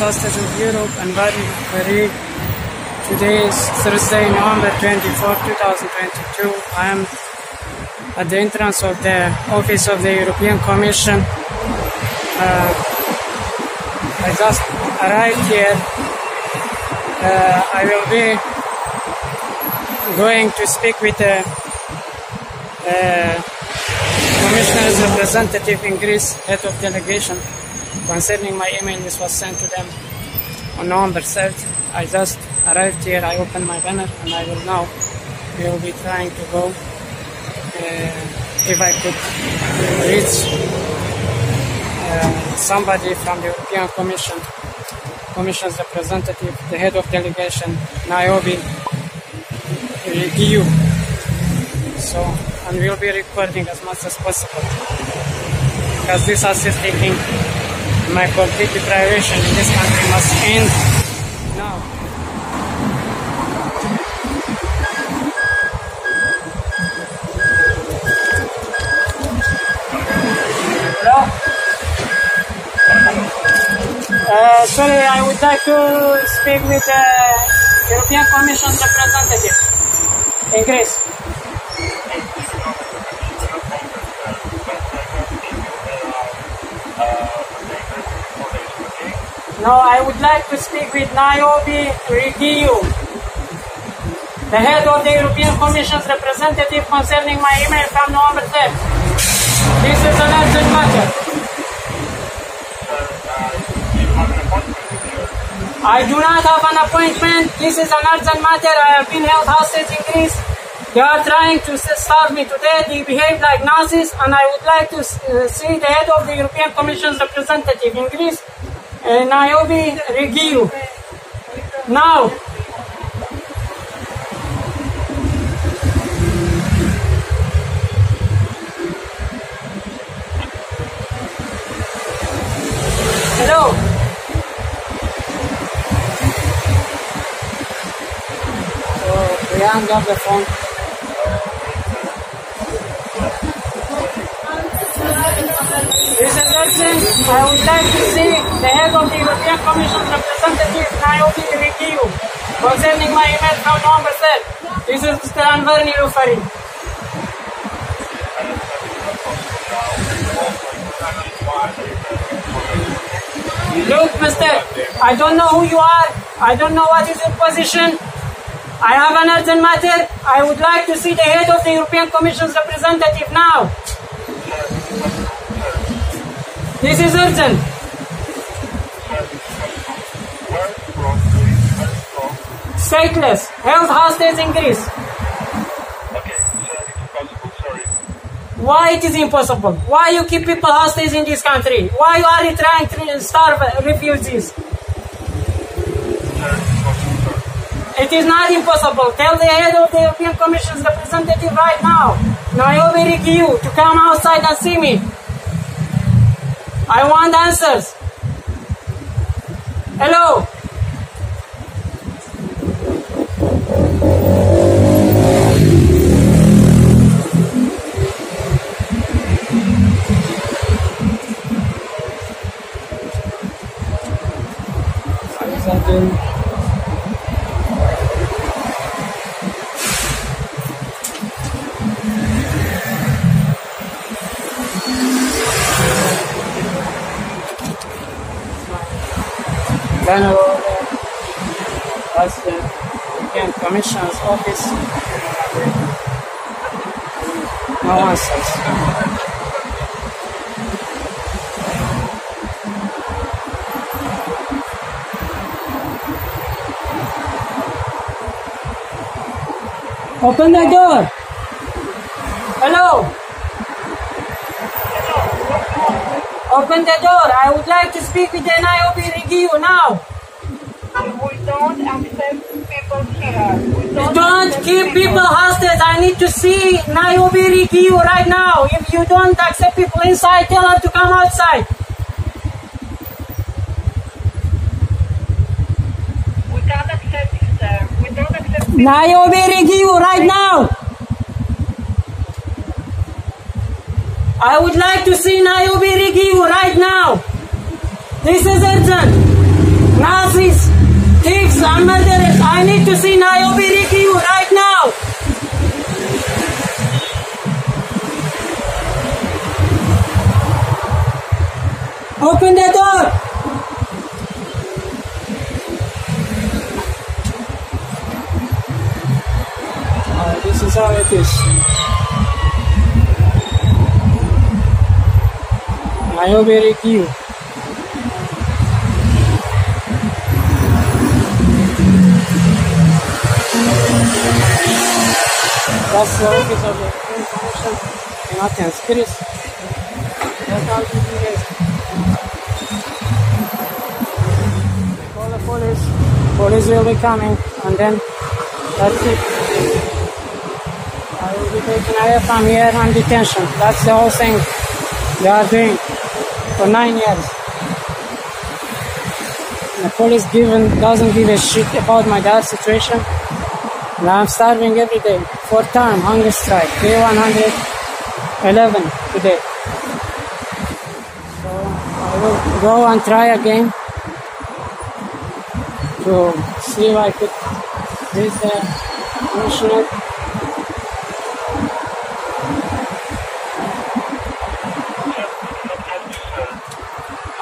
hostage in Europe and very, very today is Thursday, November 24, 2022. I am at the entrance of the office of the European Commission. Uh, I just arrived here. Uh, I will be going to speak with the uh, Commissioner's representative in Greece, head of delegation, concerning my email this was sent to them on November 3rd. I just arrived here, I opened my banner, and I will now, we will be trying to go, uh, if I could reach uh, somebody from the European Commission, Commission's representative, the head of delegation, Niobe EU. So, and we'll be recording as much as possible because this assisting my complete deprivation in this country must end now. Hello? Uh, sorry, I would like to speak with the European Commission representative in Greece. No, I would like to speak with Niobe Rigou, the head of the European Commission's representative concerning my email from November 3rd. This is an urgent matter. I do not have an appointment. This is an urgent matter. I have been held hostage in Greece. They are trying to starve me to death. They behave like Nazis, and I would like to see the head of the European Commission's representative in Greece, uh, Niobe Rigou. Now. Hello. So hung up the phone. Urgent. I would like to see the head of the European Commission representative, Niobe Rigou, concerning my email from November 3rd. This is Mr. Anwar Nillufary. Look, mister, I don't know who you are. I don't know what is your position. I have an urgent matter. I would like to see the head of the European Commission's representative now. This is urgent. Stateless, held hostage in Greece. Okay, Sorry. Why it is impossible? Why you keep people hostage in this country? Why you are trying to starve refugees? It is not impossible. Tell the head of the European Commission's representative right now, Niobe Rigou, to come outside and see me. I want answers. Hello. banner Open the door. Hello. Oh, Open the door. I would like to speak with the Niobe now. We don't accept people here. We don't, Don't keep people hostage. I need to see Niobe Rigou right now. If you don't accept people inside, tell her to come outside. We can't accept it, sir. We don't accept people. Niobe Rigou right now. I would like to see Niobe Rigou right now. This is urgent. Nazis, thieves, and murderers. I need to see Niobe Rigou right now. Open the door. This how it is. Niobe Rigou. That's the office of the European Commission in Athens, Greece. That's how it is. Call the police. Police will be coming, and then that's it. Taken away from here on detention. That's the whole thing they are doing for nine years. The police given doesn't give a shit about my dad's situation. And I'm starving every day. Fourth time, hunger strike. Day 111 today. So I will go and try again to see if I could reach the commissioner.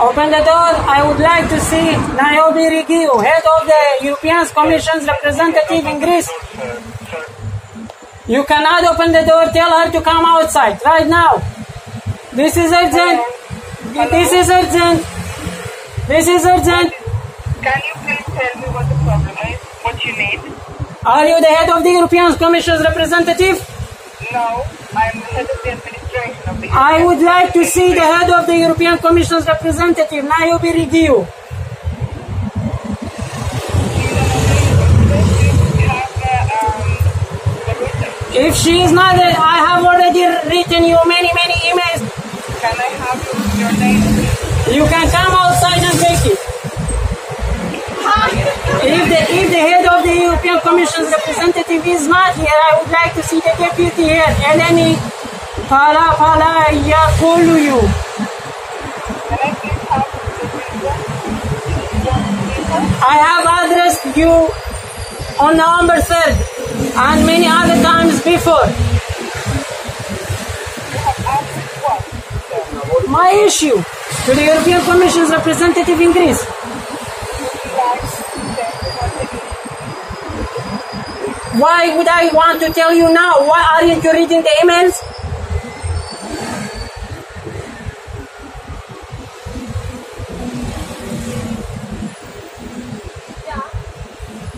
Open the door. I would like to see Niobe Rigou, head of the European Commission's representative in Greece. You cannot open the door. Tell her to come outside right now. This is urgent. This is urgent. This is urgent. Can you please tell me what the problem is? What you need? Are you the head of the European Commission's representative? No, I'm the head of the administration I would like to see the head of the European Commission's representative, Niobe the. If she is not, there, I have already written you many, many emails. Can I have your name? You can come outside and take it. If the, if the head of the European Commission's representative is not here, I would like to see the deputy here, Eleni Can I have? I have addressed you on November 3rd and many other times before. My issue to the European Commission's representative in Greece. Why would I want to tell you now? Why aren't you reading the emails? Hello. Hello. Sir, can I have your name? Can I have your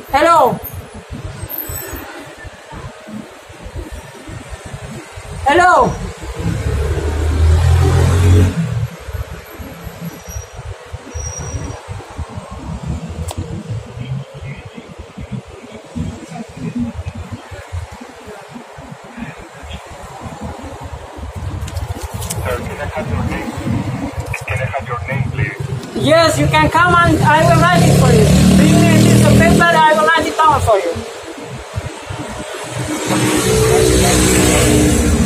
name, please? Yes, you can come and I will write it for you. Bring me a piece of paper, I will write it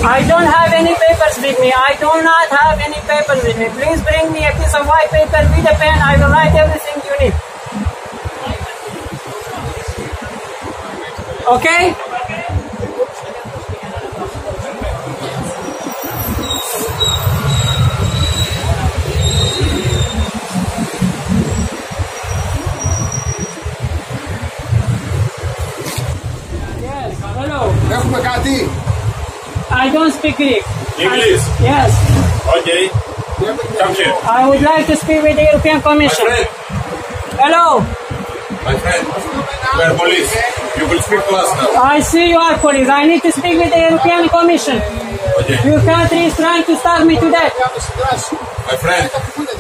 I don't have any papers with me. I do not have any papers with me. Please bring me a piece of white paper with a pen. I will write everything you need. Okay? I don't speak Greek. English? Yes. Okay. Come here. I would like to speak with the European My Commission. friend, Hello. my friend, we are police. You will speak to us now. I see you are police. I need to speak with the European Commission. Okay. Your country is trying to starve me to death. My friend,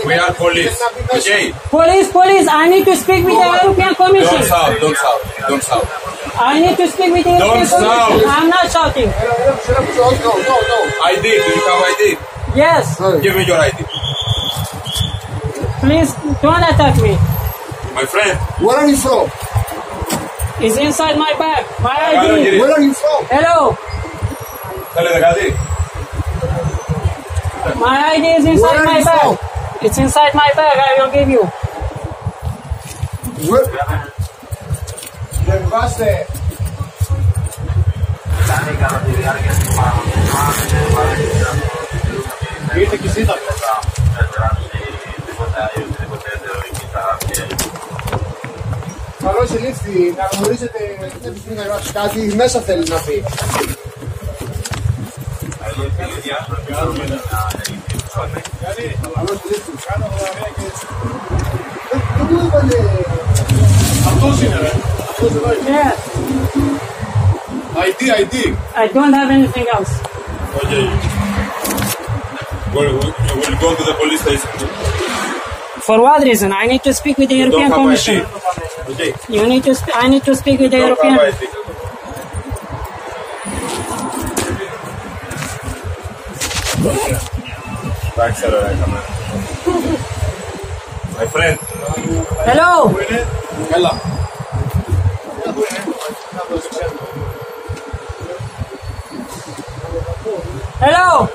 we are police. Okay? Police, police, I need to speak with the European Commission. Don't shout, don't shout, don't shout. I need to speak with you. Don't shout. I'm not shouting. No, no, no. ID. Do you have ID? Yes. Give me your ID. Please don't attack me. My friend. Where are you from? It's inside my bag. My ID. Where are you from? Hello. My ID is inside my bag. From? It's inside my bag. I will give you. Where? Διαβιβάστε. Ήρθε και ζήτατε. Παρό συνήθι να γνωρίζετε την επιθυμία να γράψει κάτι μέσα θέλει να πει. Ε, Αυτός είναι ρε. Yes. ID, ID. I don't have anything else. Okay. Will we will go to the police station. For what reason? I need to speak with the you European Commission. Okay. You need to. I need to speak with the don't European. Back Saturday, come on. My friend. Hello. Hello. Hello.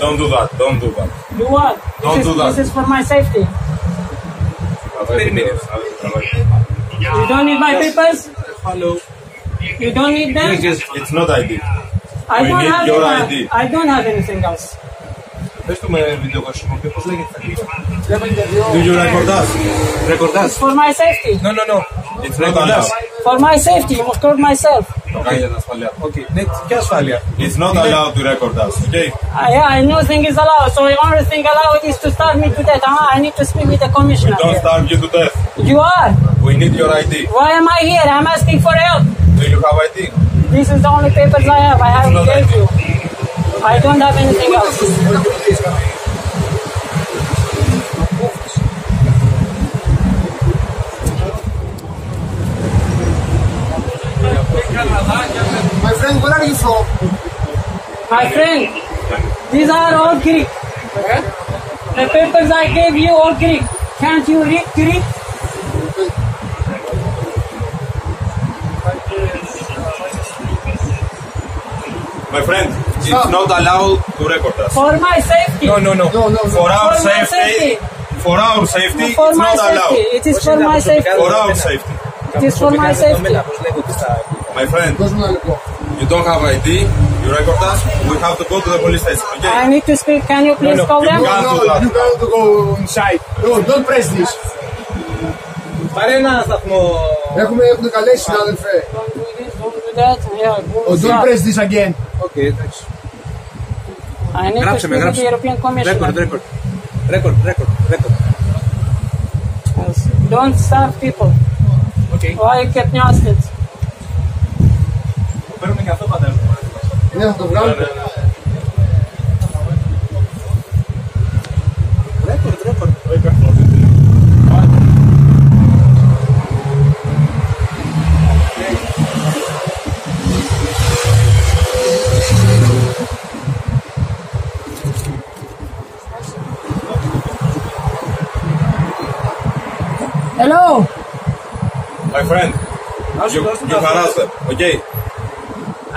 Don't do that. Don't do that. Do what? Don't this do is, that. This is for my safety. You don't need my papers. Hello. You don't need them. It's not ID. I we don't need have. your any- ID. I don't have anything else. Πες του με βιντεοκασιμοποιεί, πώς λέγεται στα αγγλικά. Do you record us? Ρεκορντάζ. For my safety. No, no, no. It's not allowed. For my safety. You must record myself. Okay. Next, क्या सवाल It's not allowed to record us. Okay. Uh, yeah, I know things is allowed. So the only thing allowed is to starve me to death. Ah, I need to speak with the commissioner. We don't starve you to death. You are. We need your ID. Why am I here? I'm asking for help. Do you have ID? This is the only papers I have. I have gave you. I don't have anything else. My friend, where are you from? My friend, these are all Greek. The papers I gave you all Greek. Can't you read Greek? My friend, it's not allowed to record us. For my safety. No, no, no. No, no, no. For our For safety, safety. for our safety, For it's my not safety. allowed. It is for my safety. For our safety. It is for my safety. Πώς λέγονται στα αγγλικά. My friend, Δώσ' μου ένα λεπτό. you don't have ID, you record us, we have to go to the police station. I Okay? need to speak. Can you please no, call you them? can't No, do that. you got to go inside. No, don't press this. Πάρε ένα σταθμό. Έχουμε, έχουν καλέσει συνάδελφε. Don't do this, don't do that. Yeah, Oh, don't stop. press this again. Οκ, εντάξει. I need to Γράψε με, speak with γράψε. the European Commission. Ρέκορντ, ρέκορντ. Ρέκορντ, ρέκορντ, ρέκορντ. Yes. Don't starve people. Οκ. Why you kept me hostage? παίρνουμε και αυτό ναι, το βγάλουμε. Ναι, ναι, ναι. Hello; My friend. You, you okay?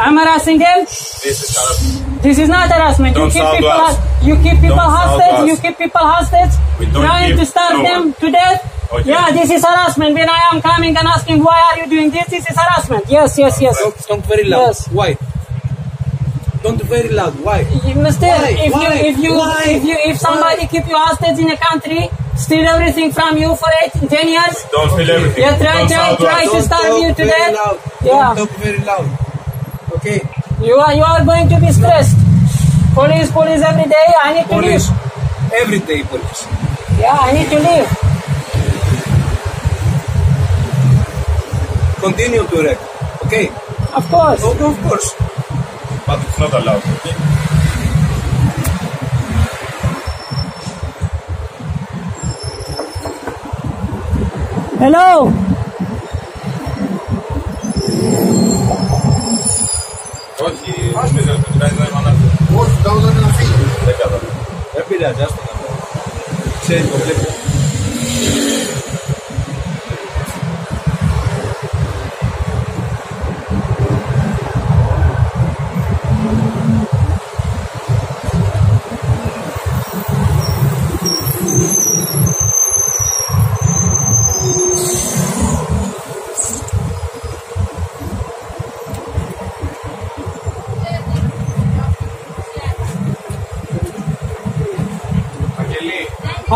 I'm harassing them. This is harassment. This is not harassment. Don't you keep people. to us. You keep people Don't hostage. us. You keep people hostage. We don't Trying keep to starve no them one. to death. Okay. Yeah, this is harassment. When I am coming and asking why are you doing this, this is harassment. Yes, yes, yes. Don't, don't very loud. Yes. Why? Don't very loud. Why? You must Why? if Why? you, if you, Why? if you, if somebody keep you hostage in a country, steal everything from you for eight, ten years. Don't feel everything. Yeah, try, Don't try, sound to try to starve you to very death. loud. Yeah. Don't talk very loud. Okay? You are, you are going to be stressed. Police, police every day. I need to Police. leave. Every day police. Yeah, I need to leave. Continue to record. Okay? Of course. Okay, of course. But it's not allowed. Okay? Hello. Chodzi myślę, że organizowana Głos dał na nas Czekam. Ja powiedziałem, że ja to na Czy w ogóle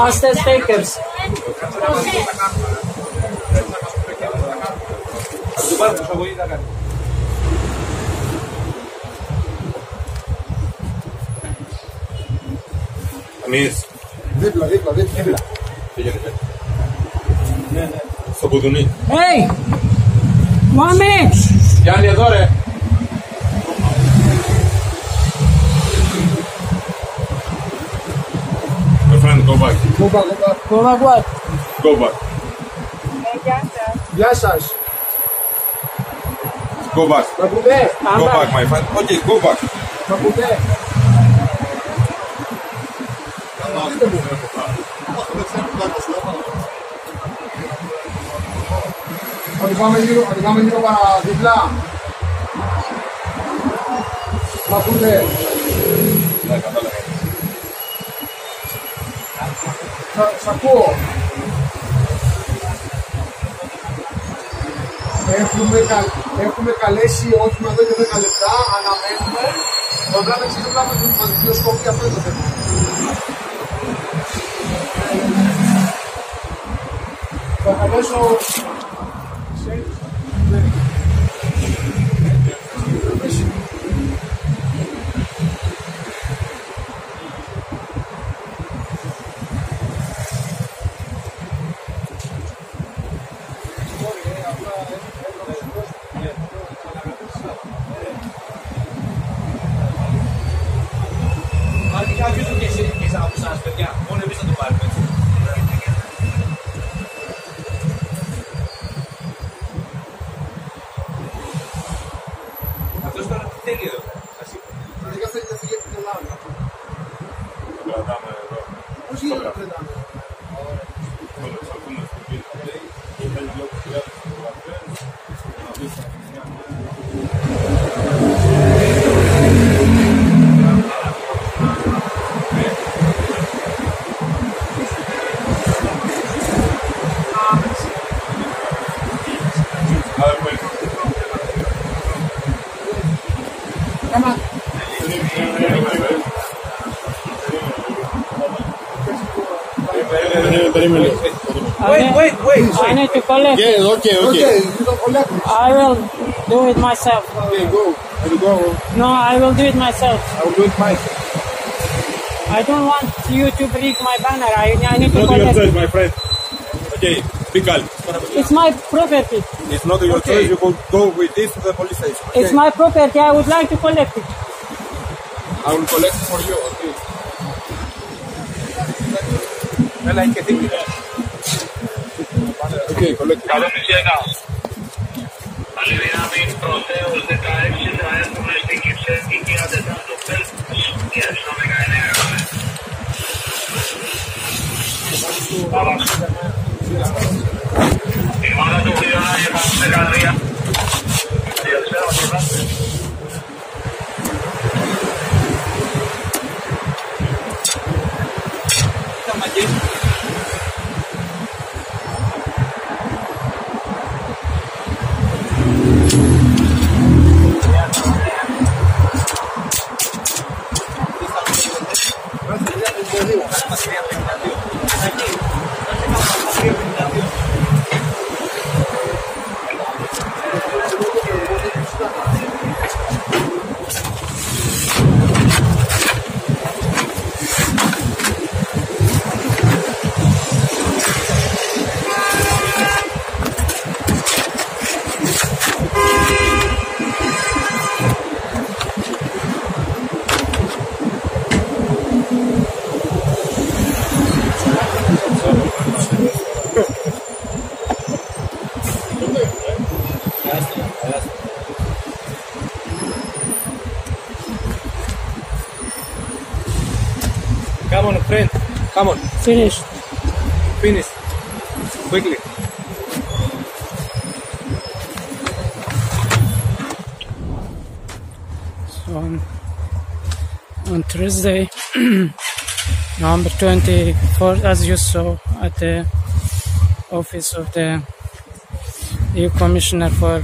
fastest takers. Anis. Dipla. Hey! One minute! Yanni! Κόμπα, κόμπα. Κόμπα, Κόμπα. Γεια σας. Γεια σας. Go back. Go back, my friend. Okay, go back. Go πάμε πάμε παραδίπλα. Μα. Σ' ακούω. Έχουμε, κα- έχουμε καλέσει όχημα εδώ και 10 λεπτά, αναμένουμε. Το βλάβε εξής, το βλάβε την μαγνητοσκοπία, αυτό είναι το θέμα. Θα καλέσω... Twenty. Wait, wait, wait. I need to collect. Yes, okay, okay. Okay, I will do it myself. Okay, go. I'll go. No, I will do it myself. I will do it myself. I don't want you to break my banner. I, I need it's to not collect. your choice, my friend. Okay, be calm. It's my property. It's not your okay. choice. You will go with this to the police station. Okay. It's my property. I would like to collect it. I will collect for you. Okay. Έλα, έχει και δίκιο. Okay, collect it. Καλό μεσαίνα. Καλή δύναμη πρωτέως 16 θα έρθουμε Finished. finish. Quickly. So on, on Thursday, November 24th, as you saw at the office of the EU Commissioner for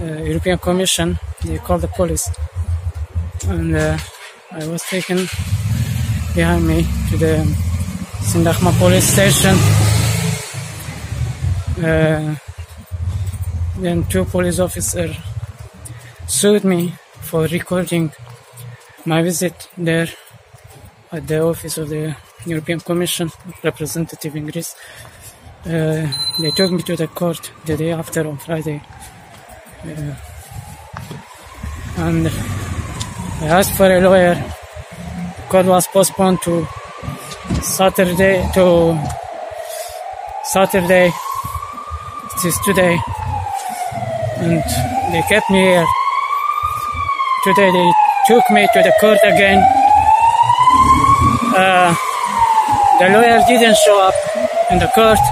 uh, European Commission, they called the police, and uh, I was taken behind me to the Syntagma police station. Uh, then two police officers sued me for recording my visit there at the office of the European Commission representative in Greece. Uh, they took me to the court the day after on Friday. Uh, and I asked for a lawyer. The court was postponed to Saturday to Saturday. It is today, and they kept me here. Today they took me to the court again. Uh, the lawyer didn't show up in the court,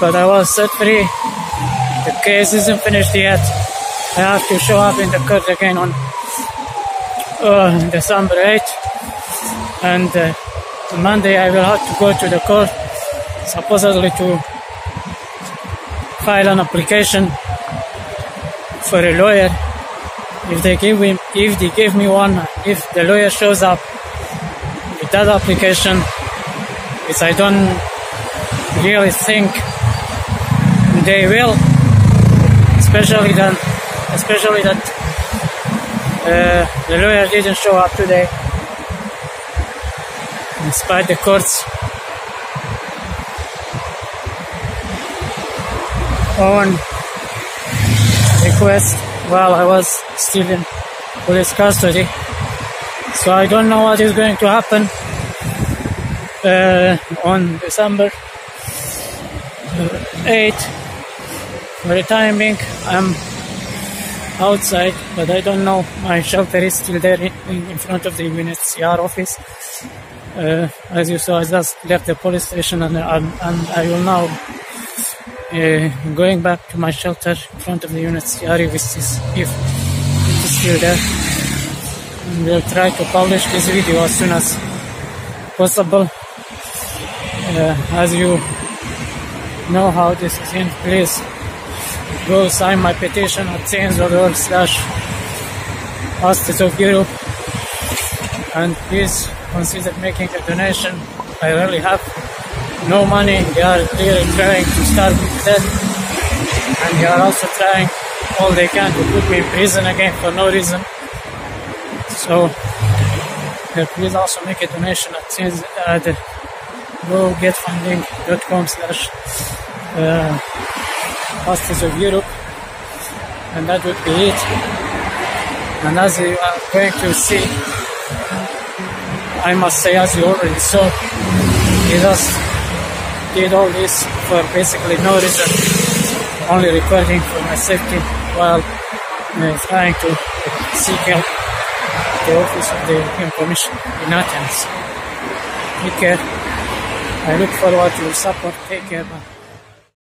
but I was set free. The case isn't finished yet. I have to show up in the court again on uh, December 8th, and uh, Monday I will have to go to the court, supposedly to file an application for a lawyer. If they give me, if they give me one, if the lawyer shows up with that application, which I don't really think they will, especially that, especially that uh, the lawyer didn't show up today, despite the court's own request while I was still in police custody. So I don't know what is going to happen uh, on December uh, 8th. For the time being, I'm outside, but I don't know. My shelter is still there in, in front of the UNHCR office. Uh, as you saw, I just left the police station and, and, and I will now uh, going back to my shelter in front of the UNHCR if it is, if it is still there. And we'll try to publish this video as soon as possible. Uh, as you know how this is in, please go sign my petition at change.org slash Hostage of Europe and please consider making a donation. I really have no money. They are really trying to starve me to death and they are also trying all they can to put me in prison again for no reason. So uh, please also make a donation at uh, the gogetfunding.com slash uh, Hostage of Europe and that would be it and as you are going to see I must say as you already saw he just did all this for basically no reason only recording for my safety while uh, trying to seek help the office of the European Commission in Athens. Take care. I look forward to your support. Take care. Bye.